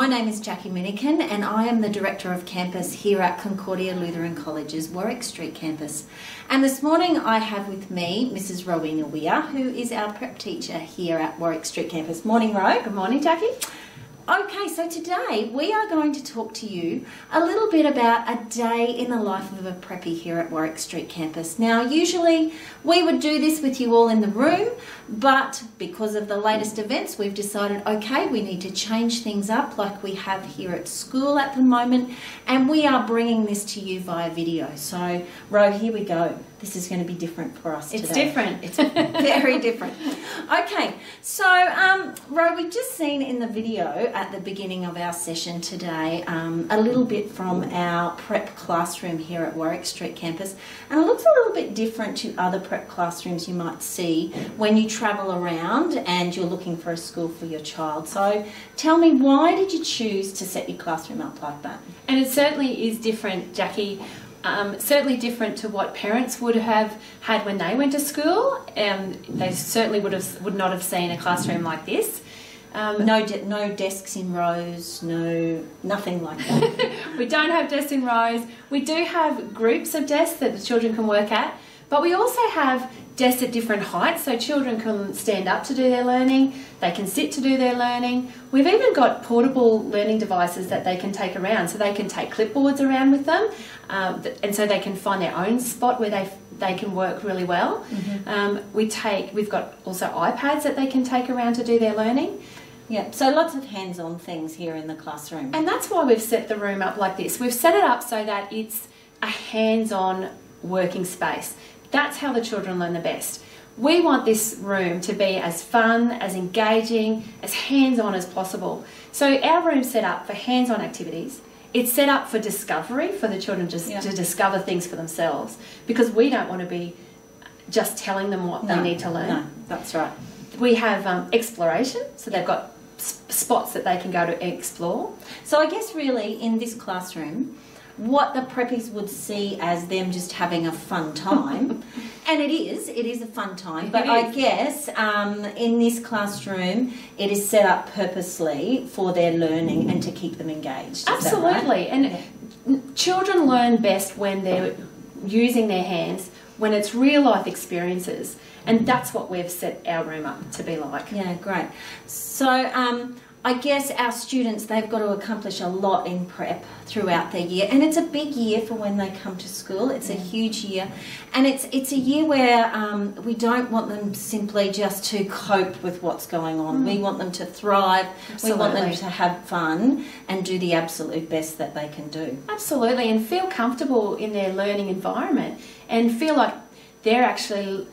My name is Jackie Minnikin, and I am the Director of Campus here at Concordia Lutheran College's Warwick Street campus. And this morning I have with me Mrs. Rowena Weier, who is our prep teacher here at Warwick Street campus. Morning, Ro. Good morning, Jackie. Okay, so today we are going to talk to you a little bit about a day in the life of a preppy here at Warwick Street campus. Now, usually we would do this with you all in the room, but because of the latest events, we've decided okay, we need to change things up like we have here at school at the moment, and we are bringing this to you via video. So, Ro, here we go. This is going to be different for us It's today. different. It's very different. Okay, so um, Ro, we've just seen in the video at the beginning of our session today um, a little bit from our prep classroom here at Warwick Street campus, and it looks a little bit different to other prep classrooms you might see when you travel around and you're looking for a school for your child. So tell me, why did you choose to set your classroom up like that? And it certainly is different, Jackie. Um, certainly different to what parents would have had when they went to school. Um, they certainly would have would not have seen a classroom like this. Um, No, de- no desks in rows, no nothing like that. we don't have desks in rows. We do have groups of desks that the children can work at, but we also have desks at different heights so children can stand up to do their learning, they can sit to do their learning. We've even got portable learning devices that they can take around so they can take clipboards around with them um, and so they can find their own spot where they they can work really well. Um, we take we've got also iPads that they can take around to do their learning. Yeah, so lots of hands-on things here in the classroom. And that's why we've set the room up like this. We've set it up so that it's a hands on working space. That's how the children learn the best. We want this room to be as fun, as engaging, as hands on as possible. So our room's set up for hands on activities. It's set up for discovery, for the children just Yeah. to discover things for themselves because we don't want to be just telling them what No, they need to learn No, that's right. we have um, exploration, so they've got spots that they can go to explore. So I guess really in this classroom, what the preppies would see as them just having a fun time, and it is, it is a fun time. But I guess um, in this classroom, it is set up purposely for their learning and to keep them engaged. That right? Absolutely, and Yeah. children learn best when they're using their hands, when it's real life experiences, and that's what we've set our room up to be like. Yeah, great. So um, I guess our students they've got to accomplish a lot in prep throughout their year, and it's a big year for when they come to school. It's a huge year, and it's it's a year where um, we don't want them simply just to cope with what's going on. We want them to thrive. Absolutely. We want them to have fun and do the absolute best that they can do. Absolutely, and feel comfortable in their learning environment, and feel like they're actually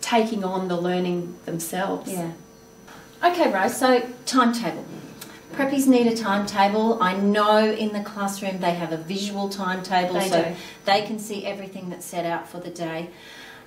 taking on the learning themselves. Yeah. Okay, Rose, so timetable. Preppies need a timetable. I know in the classroom they have a visual timetable They so do. they can see everything that's set out for the day.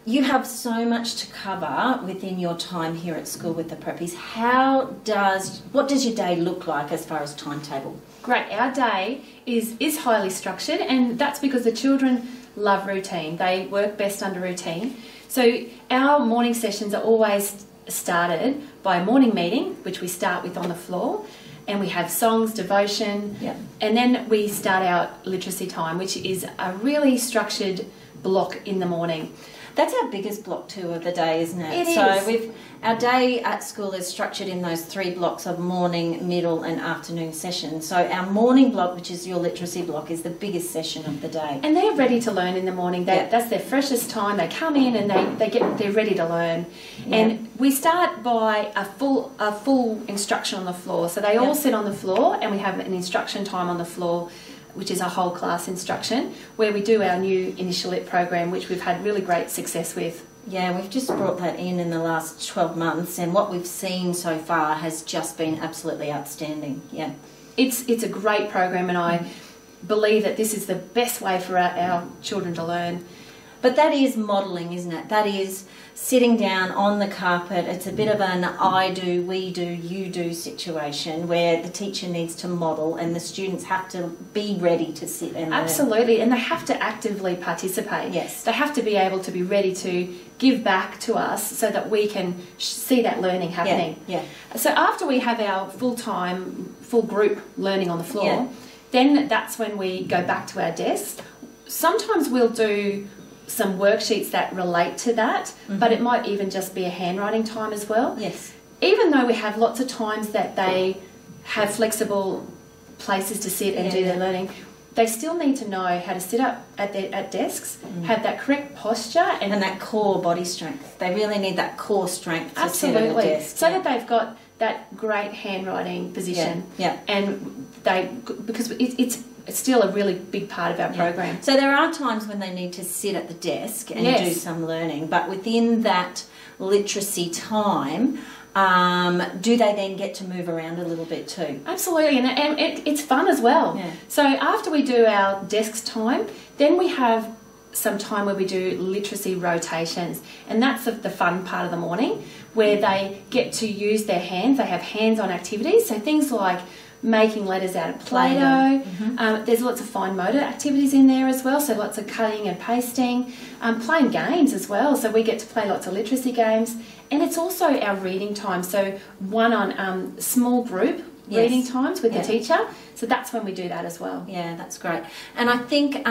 You have so much to cover within your time here at school with the preppies. How does what does your day look like as far as timetable? Great. Our day is is highly structured, and that's because the children love routine. They work best under routine. So our morning sessions are always started by a morning meeting, which we start with on the floor, and we have songs, devotion, Yeah. and then we start our literacy time, which is a really structured block in the morning. That's our biggest block too of the day, isn't it? It so is. we've our day at school is structured in those three blocks of morning, middle, and afternoon sessions. So our morning block, which is your literacy block, is the biggest session of the day. And they're ready to learn in the morning. They, Yeah. That's their freshest time. They come in and they, they get they're ready to learn. And we start by a full a full instruction on the floor. So they Yeah. all sit on the floor and we have an instruction time on the floor, which is a whole class instruction, where we do our new Initial Lit program, which we've had really great success with. Yeah, we've just brought that in in the last 12 months, and what we've seen so far has just been absolutely outstanding. Yeah. It's it's a great program, and I believe that this is the best way for our, our children to learn. But that is modelling, isn't it? That is sitting down on the carpet. It's a bit of an I do, we do, you do situation where the teacher needs to model and the students have to be ready to sit and learn. Absolutely, and they have to actively participate. Yes. They have to be able to be ready to give back to us so that we can see that learning happening. Yeah, yeah. So after we have our full time, full group learning on the floor, Yeah. then that's when we go back to our desks. Sometimes we'll do some worksheets that relate to that, but it might even just be a handwriting time as well. Yes. Even though we have lots of times that they have flexible places to sit and Yeah, do their yeah. learning, they still need to know how to sit up at their at desks, have that correct posture, and, Mm. And that core body strength. They really need that core strength to sit at a absolutely desk. so yeah. that they've got that great handwriting position. Yeah, and they because it, it's it's still a really big part of our Yeah. program. So there are times when they need to sit at the desk and Yes. do some learning, but within that literacy time, um, do they then get to move around a little bit too? Absolutely, and, and it, it's fun as well. Yeah. So after we do our desk time, then we have some time where we do literacy rotations, and that's the, the fun part of the morning where they get to use their hands. They have hands-on activities, so things like making letters out of Play-Doh. Play-Doh. Um, there's lots of fine motor activities in there as well, so lots of cutting and pasting, um, playing games as well. So we get to play lots of literacy games, and it's also our reading time. So one on um, small group Yes. reading times with Yeah. the teacher. So that's when we do that as well. Yeah, that's great. And I think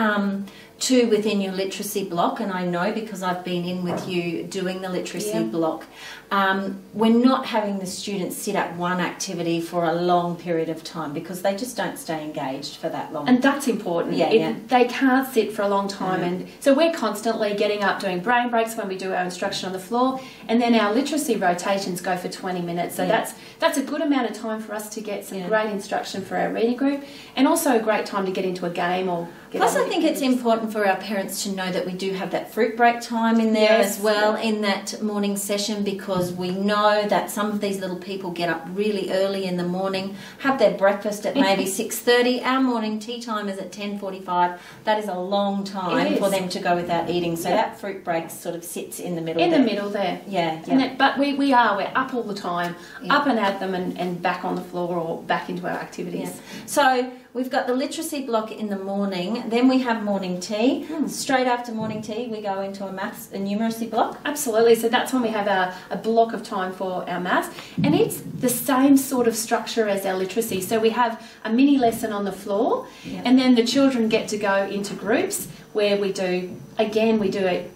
too within your literacy block, and I know because I've been in with you doing the literacy Yeah. block, um, we're not having the students sit at one activity for a long period of time because they just don't stay engaged for that long. And that's important. Yeah, It- yeah. They can't sit for a long time, Mm. and so we're constantly getting up, doing brain breaks when we do our instruction on the floor, and then our literacy rotations go for twenty minutes. So Yeah. that's that's a good amount of time for us to get some Yeah. great instruction for our reading group, and also a great time to get into a game or. Plus, I think it's important for our parents to know that we do have that fruit break time in there Yes, as well in that morning session because we know that some of these little people get up really early in the morning, have their breakfast at maybe six thirty. Our morning tea time is at ten forty five. That is a long time for them to go without eating. So Yeah. that fruit break sort of sits in the middle. in the middle there. Yeah, yeah. it, but we, we are, we're up all the time, Yeah. up and at them and, and back on the floor or back into our activities. So we've got the literacy block in the morning. Then we have morning tea. Hmm. Straight after morning tea, we go into a maths, a numeracy block. Absolutely. So that's when we have a, a block of time for our maths. And it's the same sort of structure as our literacy. So we have a mini lesson on the floor, Yeah. and then the children get to go into groups where we do, again, we do it.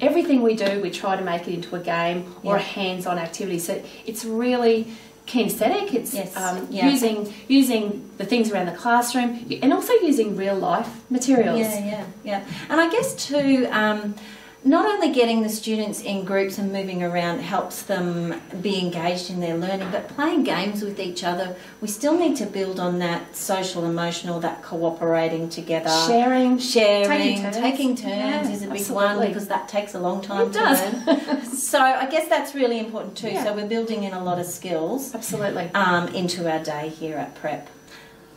Everything we do, we try to make it into a game or a hands-on activity. So it's really kinesthetic. It's Yes, um, yeah. using using the things around the classroom and also using real life materials. Yeah, yeah, yeah. And I guess too, um, not only getting the students in groups and moving around helps them be engaged in their learning, but playing games with each other. We still need to build on that social, emotional, that cooperating together. Sharing, Sharing, Taking turns. taking turns Yeah, is a big one because that takes a long time It to does. learn. so I guess that's really important too. Yeah. So we're building in a lot of skills Absolutely. um, into our day here at Prep.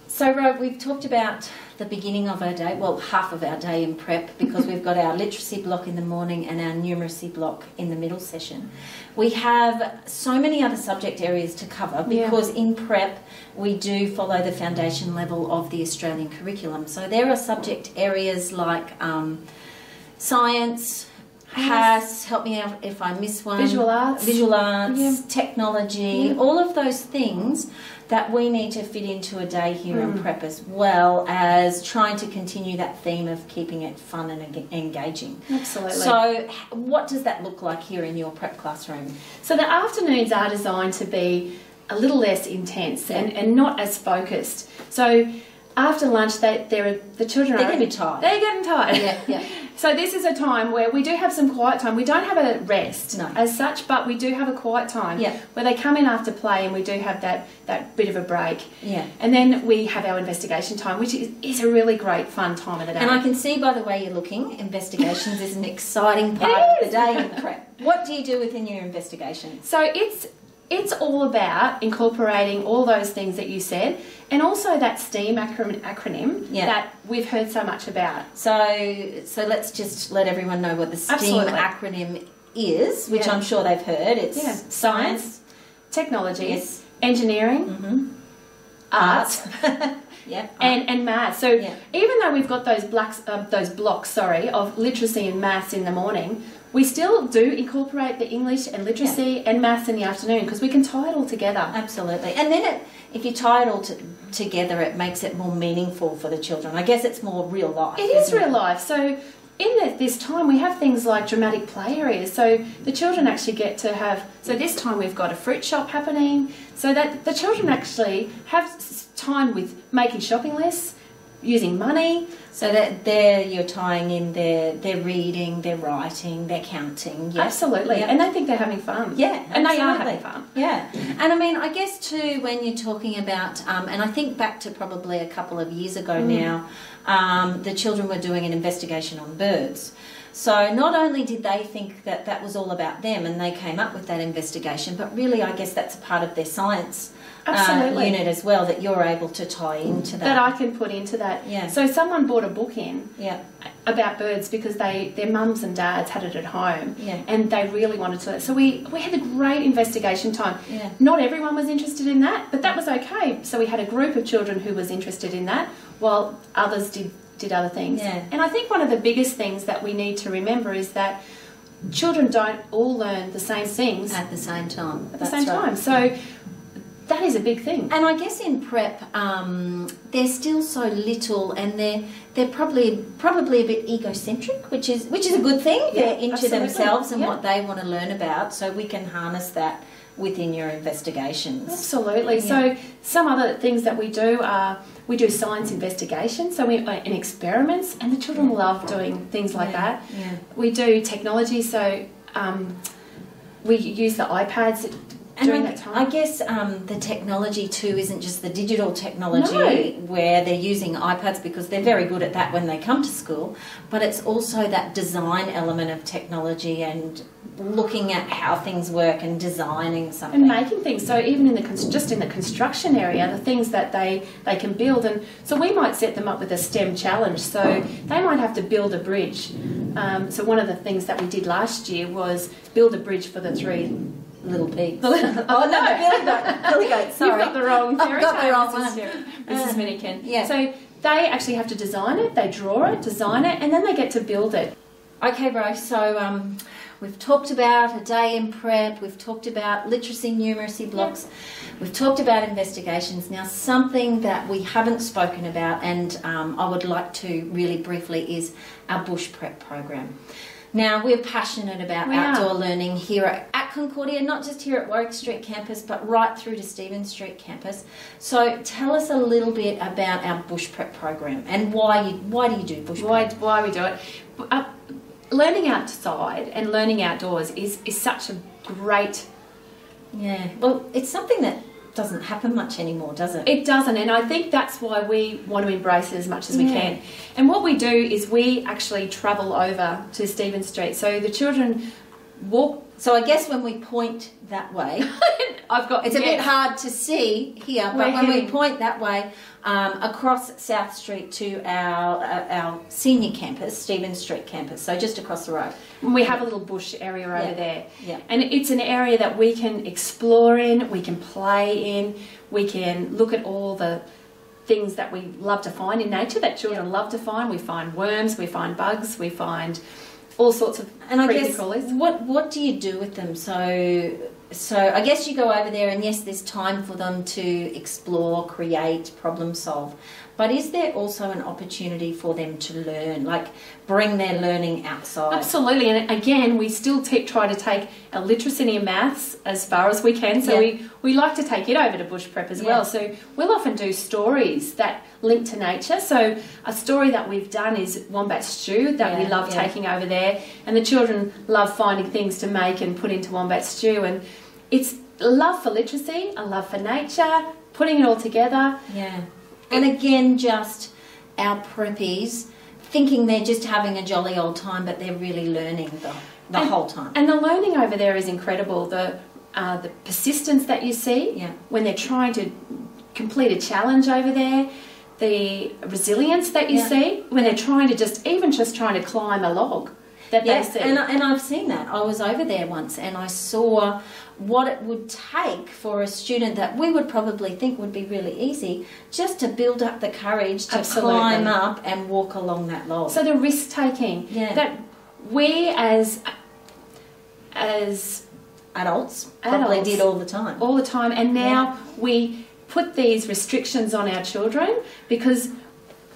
So, Ro, we've talked about the beginning of our day, well, half of our day in Prep, because we've got our literacy block in the morning and our numeracy block in the middle session. We have so many other subject areas to cover Yeah. because in Prep we do follow the foundation level of the Australian curriculum. So, there are subject areas like um, science. HASS, help me out if I miss one. Visual arts. Visual arts, Yeah. technology, Yeah. all of those things that we need to fit into a day here in Mm. prep as well as trying to continue that theme of keeping it fun and engaging. Absolutely. So, what does that look like here in your prep classroom? So the afternoons are designed to be a little less intense and, and not as focused. So after lunch, they, they're, the children They're are getting tired. They're getting tired. Yeah, yeah. So this is a time where we do have some quiet time. We don't have a rest No. as such, but we do have a quiet time Yeah. where they come in after play and we do have that, that bit of a break. Yeah. And then we have our investigation time, which is, is a really great fun time of the day. And I can see by the way you're looking, investigations is an exciting part of the day in prep. What do you do within your investigation? So it's it's all about incorporating all those things that you said and also that STEAM acronym, acronym Yeah. that we've heard so much about. So, so let's just let everyone know what the STEAM Absolutely. acronym is, which Yeah. I'm sure they've heard. It's Yeah. Science, technologies, Yes. engineering, Mhm. art, yeah, and, and maths. So Yeah. even though we've got those blocks, um, those blocks, sorry, of literacy and maths in the morning, we still do incorporate the English and literacy and maths in the afternoon because we can tie it all together. absolutely. And then it, if you tie it all to, together, it makes it more meaningful for the children. I guess it's more real life. It is real life. So in the, this time we have things like dramatic play areas. So the children actually get to have. So this time we've got a fruit shop happening. So that the children actually have time with making shopping lists, using money. So that there you're tying in their their reading, their writing, their counting. Yeah. Absolutely, Yeah. and they think they're having fun. Yeah, and they are having fun. Yeah, and I mean, I guess too, when you're talking about, um, and I think back to probably a couple of years ago Mm. now, um, the children were doing an investigation on birds. So not only did they think that that was all about them and they came up with that investigation, but really, I guess that's a part of their science uh, unit as well that you're able to tie into that. That I can put into that. Yeah. So someone bought a book in yeah, about birds because they their mums and dads had it at home. Yeah. And they really wanted to. So we we had a great investigation time. Yeah. Not everyone was interested in that, but that was okay. So we had a group of children who was interested in that, while others did did other things. Yeah. And I think one of the biggest things that we need to remember is that children don't all learn the same things at the same time. at the That's same right. time. So that is a big thing. And I guess in prep, um, they're still so little, and they're they're probably probably a bit egocentric, which is which is a good thing. Yeah, they're into absolutely. themselves and Yeah. what they want to learn about, so we can harness that within your investigations. Absolutely. Yeah. So some other things that we do are we do science investigations, so we uh, and experiments, and the children love doing things like that. yeah. We do technology, so um, we use the iPads during I, that I guess um, the technology too isn't just the digital technology where they're using iPads because they're very good at that when they come to school, but it's also that design element of technology and looking at how things work and designing something. and making things so even in the just in the construction area the things that they they can build and so we might set them up with a stem challenge so they might have to build a bridge. Um, so one of the things that we did last year was build a bridge for the three Little pigs. oh no, Billy Goat. Billy Goat. Sorry, You've got the wrong I've fairy got the wrong one. Mrs. Uh, Minnikin. yeah. So they actually have to design it, they draw it, design it, and then they get to build it. Okay, bro. So um, we've talked about a day in prep. We've talked about literacy, numeracy blocks. We've talked about investigations. Now, something that we haven't spoken about, and um, I would like to really briefly, is our bush prep program. Now, we're passionate about We are. outdoor learning here at, at Concordia, not just here at Warwick Street campus, but right through to Stephen Street campus. So, tell us a little bit about our bush prep program and why you why do you do bush Why, prep? why we do it? Uh, learning outside and learning outdoors is, is such a great Yeah, well, it's something that doesn't happen much anymore, does it? It doesn't, and I think that's why we want to embrace it as much as we Yeah. can. And what we do is we actually travel over to Stephen Street. So the children walk. So I guess when we point that way, I've got. it's a bit hard to see here, but We're when we point that way um, across South Street to our uh, our senior campus, Stephen Street campus, so just across the road. We have a little bush area over Yeah. there. Yeah. And it's an area that we can explore in, we can play in, we can look at all the things that we love to find in nature that children love to find. We find worms, we find bugs, we find all sorts of And I guess crawlies. what what do you do with them? So so I guess you go over there, and yes, there's time for them to explore, create, problem solve. But is there also an opportunity for them to learn, like bring their learning outside? Absolutely, and again, we still t- try to take our literacy and maths as far as we can. So Yeah. we, we like to take it over to bush prep as Yeah. well. So we'll often do stories that link to nature. So a story that we've done is wombat stew that we love yeah. taking over there, and the children love finding things to make and put into wombat stew. And it's a love for literacy, a love for nature, putting it all together. Yeah. And again, just our preppies thinking they're just having a jolly old time, but they're really learning the, the And- whole time. And the learning over there is incredible. The uh, the persistence that you see Yeah. when they're trying to complete a challenge over there, the resilience that you Yeah. see when they're trying to just even just trying to climb a log that Yeah, they see. and, and I've seen that. I was over there once and I saw what it would take for a student that we would probably think would be really easy just to build up the courage to Absolutely. climb up and walk along that log. So the risk taking Yeah. that we as as Adults probably Adults. did all the time. all the time, and now we put these restrictions on our children because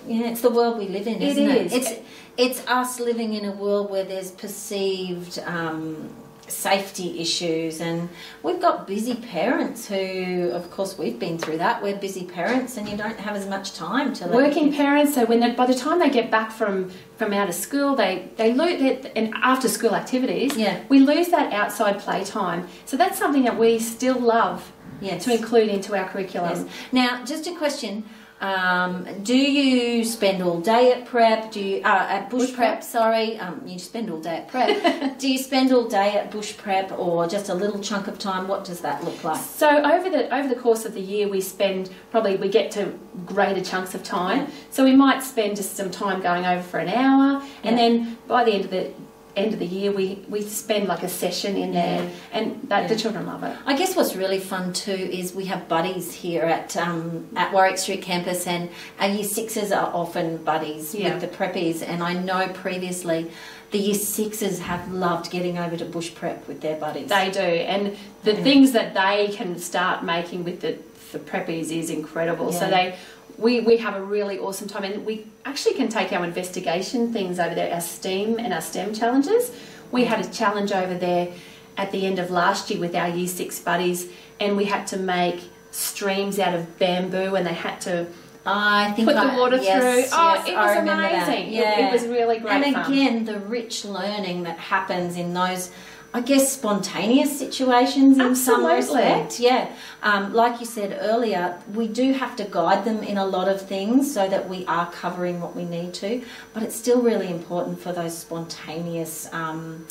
Yeah, it's the world we live in, It isn't it? is. It's it's us living in a world where there's perceived um, safety issues, and we've got busy parents who, of course, we've been through that. We're busy parents, and you don't have as much time to working kids- parents. So when they, by the time they get back from from out of school, they they lose and after school activities. Yeah. we lose that outside playtime. So that's something that we still love Yes. to include into our curriculum. Yes. Now, just a question. Um, do you spend all day at prep? Do you uh, at bush, Bush prep, prep? Sorry, um, you spend all day at prep. do you spend all day at bush prep, or just a little chunk of time? What does that look like? So over the over the course of the year, we spend probably we get to greater chunks of time. Yeah. So we might spend just some time going over for an hour, and then by the end of the end of the year, we we spend like a session in there, and that the children love it. I guess what's really fun too is we have buddies here at um, at Warwick Street campus, and our year sixes are often buddies Yeah. with the preppies. And I know previously the year sixes have loved getting over to bush prep with their buddies. They do, and the Yeah. things that they can start making with the the preppies is incredible. So they. We, we have a really awesome time and we actually can take our investigation things over there, our STEAM and our STEM challenges. We had a challenge over there at the end of last year with our year six buddies and we had to make streams out of bamboo and they had to I think put the water yes, through. Oh, yes, it I was amazing. It- Yeah. It, was really great and fun. again, the rich learning that happens in those, I guess, spontaneous situations in some respect. Yeah. Um, like you said earlier, we do have to guide them in a lot of things so that we are covering what we need to, but it's still really important for those spontaneous um,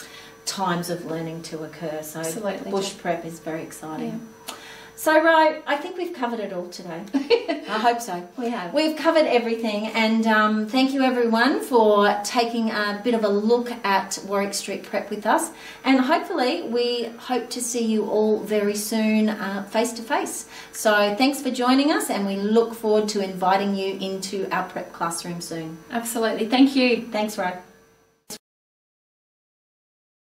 times of learning to occur. So, Absolutely. bush prep is very exciting. So, Ro, I think we've covered it all today. I hope so. We have. We've covered everything, and um, thank you everyone for taking a bit of a look at Warwick Street Prep with us. And hopefully, we hope to see you all very soon face to face. So, thanks for joining us, and we look forward to inviting you into our prep classroom soon. Absolutely. Thank you. Thanks, Ro.